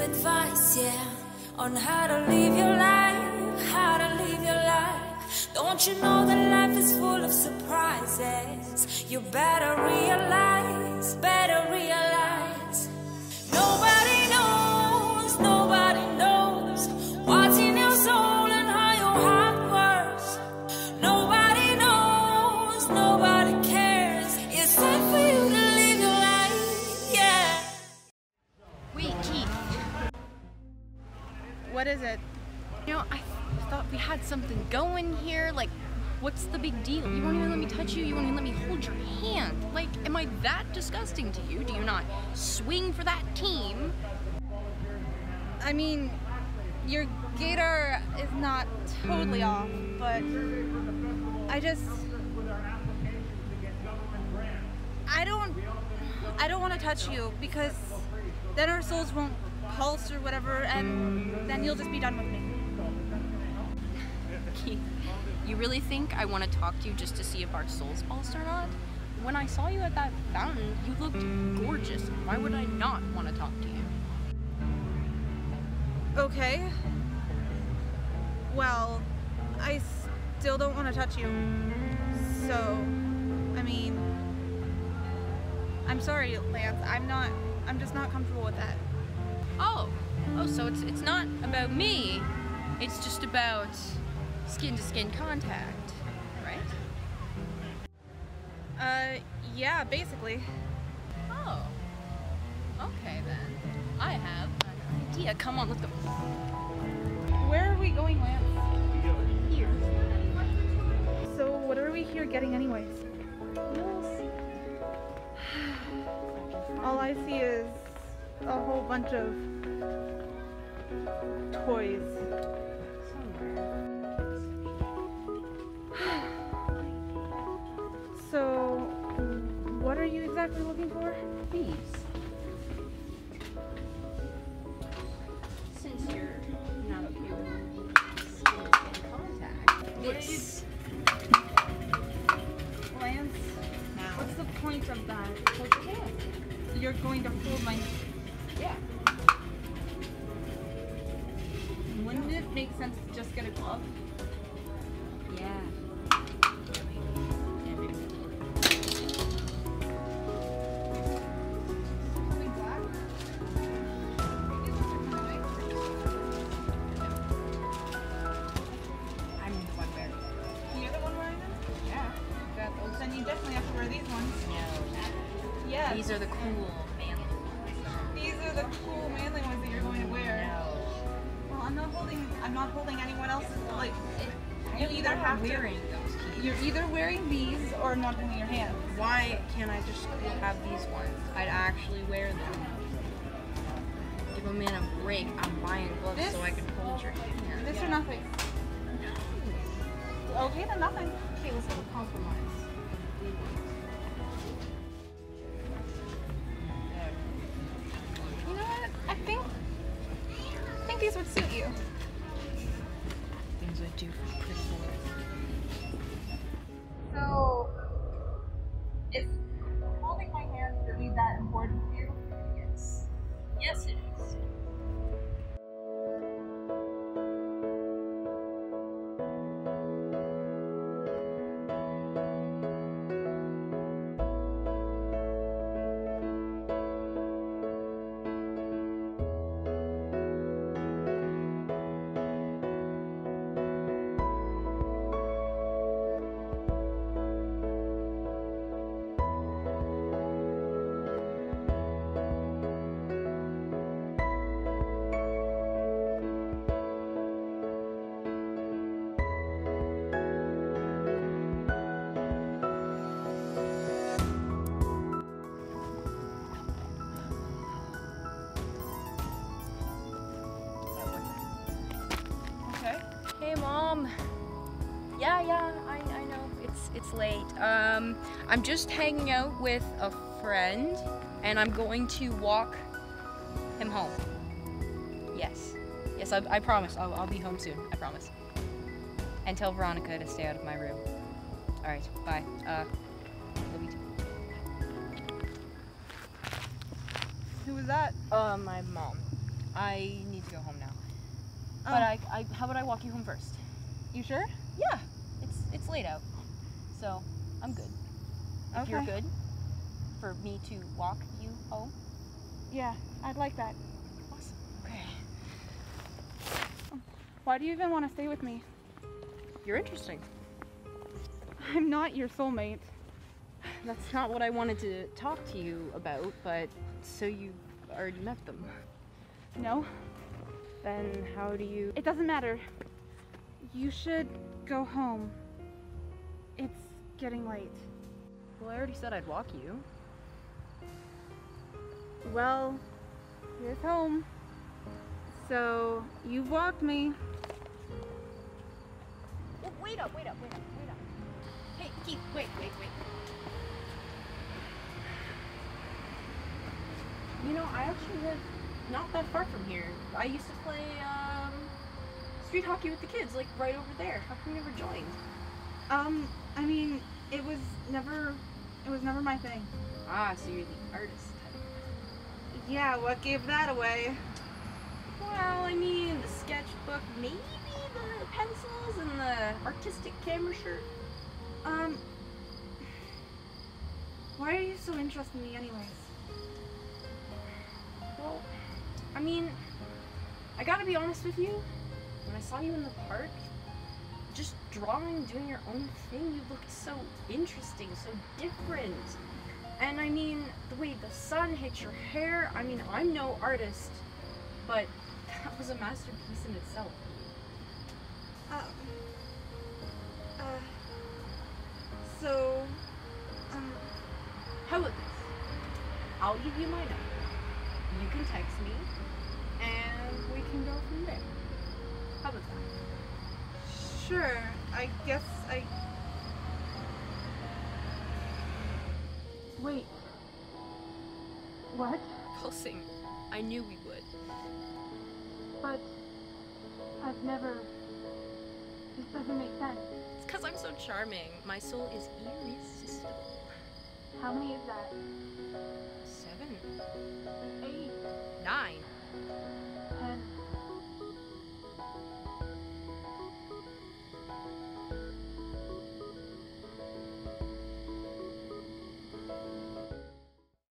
advice, yeah, on how to live your life, how to live your life. Don't you know that life is full of surprises? You better realize, better realize. Is it? You know, I thought we had something going here. Like, what's the big deal? You won't even let me touch you. You won't even let me hold your hand. Like, am I that disgusting to you? Do you not swing for that team? I mean, your gaydar is not totally off, but I just I don't I don't want to touch you because then our souls won't pulse or whatever and then you'll just be done with me. Keith, you really think I want to talk to you just to see if our souls pulsed or not? When I saw you at that fountain, you looked gorgeous. Why would I not want to talk to you? Okay. Well, I still don't want to touch you. So, I mean, I'm sorry, Lance. I'm not. I'm just not comfortable with that. Oh, oh, so it's it's not about me. It's just about skin to skin contact, right? Uh, yeah, basically. Oh. Okay then. I have an idea. Come on, let's go. Where are we going, Lance? Here. So, what are we here getting, anyways? All I see is a whole bunch of toys. So, what are you exactly looking for? These. Since you're not okay with skin to skin contact, this. Lance, what's the point of that? Hold. You're going to hold my. Get a glove? Yeah. I'm the one wearing it. You're the one wearing them? Yeah. Got those. Then you definitely have to wear these ones. No. Yes. These are the cool manly ones. These are the cool not holding anyone else's. Like, you either have to. wearing those keys. You're either wearing these or not holding your hand. Why can't I just have these ones? I'd actually wear them. Give a man a break. I'm buying gloves This- so I can hold your hand. This or nothing. Okay, then nothing. Okay, let's have a compromise. You know what? I think. I think these would suit you. Do pretty boys. Mom. Yeah, yeah, I, I know. It's it's late. Um, I'm just hanging out with a friend, and I'm going to walk him home. Yes, yes, I, I promise. I'll, I'll be home soon. I promise. And tell Veronica to stay out of my room. All right, bye. Uh, love you too. Who was that? Uh, my mom. I need to go home now. Oh. But I, I, how about I walk you home first? You sure? Yeah, it's it's late out, so I'm good. If you're good for me to walk you home, Yeah, I'd like that. awesome. Okay. Why do you even want to stay with me? You're interesting. I'm not your soulmate. That's not what I wanted to talk to you about, but so you already met them. No, Then how do you? it doesn't matter. You should go home. It's getting late. Well, I already said I'd walk you. Well, here's home. So, you've walked me. Well, wait up, wait up, wait up, wait up. Hey, Keith, wait, wait, wait. You know, I actually live not that far from here. I used to play um, street hockey with the kids, like right over there. How come you never joined? Um, I mean, it was never, it was never my thing. Ah, so you're the artist type. Yeah, what gave that away? Well, I mean, the sketchbook, maybe the pencils and the artistic camera shirt. Um, why are you so interested in me anyways? Well, I mean, I gotta be honest with you. When I saw you in the park, just drawing, doing your own thing, you looked so interesting, so different. And I mean, the way the sun hit your hair, I mean, I'm no artist, but that was a masterpiece in itself. Um, uh, so, um, How about this? I'll give you my number. You can text me, and we can go from there. How about that? sure, I guess I. Wait. What? Pulsing. I knew we would. But I've never. This doesn't make sense. It's because I'm so charming. My soul is irresistible. How many is that? Seven, Eight. nine.